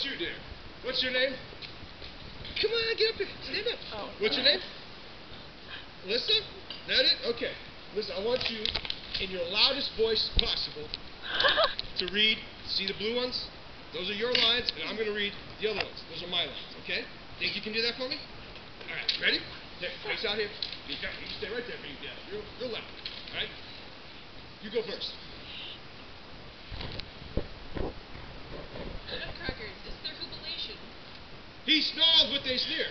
about you, dear? What's your name? Come on, get up here. Stand up. Oh. What's your name? Alyssa? That it? Okay. Listen, I want you, in your loudest voice possible, to read. See the blue ones? Those are your lines, and I'm going to read the other ones. Those are my lines, okay? Think you can do that for me? All right, ready? There, face out here. You, got, you can stay right there, baby. Yeah, real, real loud. All right? You go first. Nutcrackers, it's their jubilation. He snarls with a sneer.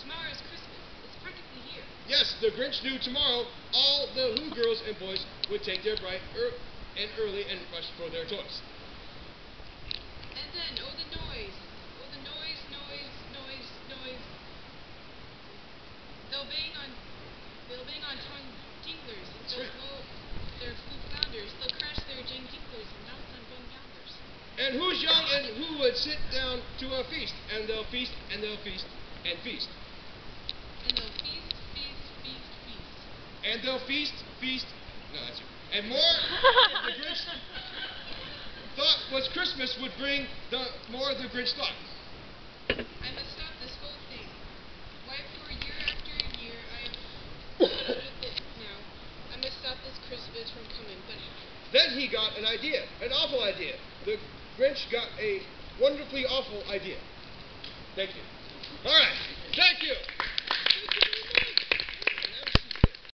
Tomorrow is Christmas. It's practically here. Yes, the Grinch knew tomorrow all the Who girls and boys would take their bright er and early and rush for their toys. And then, oh the noise. Oh the noise, noise, noise, noise. They'll bang on they'll bang on tongue tinglers. They'll blow their flute flounders. They'll crash their jing tinglers and bounce on bone downers. And who's young and who would sit down to a feast? And they'll feast and they'll feast and feast. And they'll feast, feast, feast, feast. And they'll feast, feast. No, that's you. And more the Grinch thought was Christmas would bring, the more of the Grinch thought. I must stop this whole thing. Why for year after year I it now. I must stop this Christmas from coming, but how? Then he got an idea, an awful idea. The Grinch got a wonderfully awful idea. Thank you. All right. Thank you.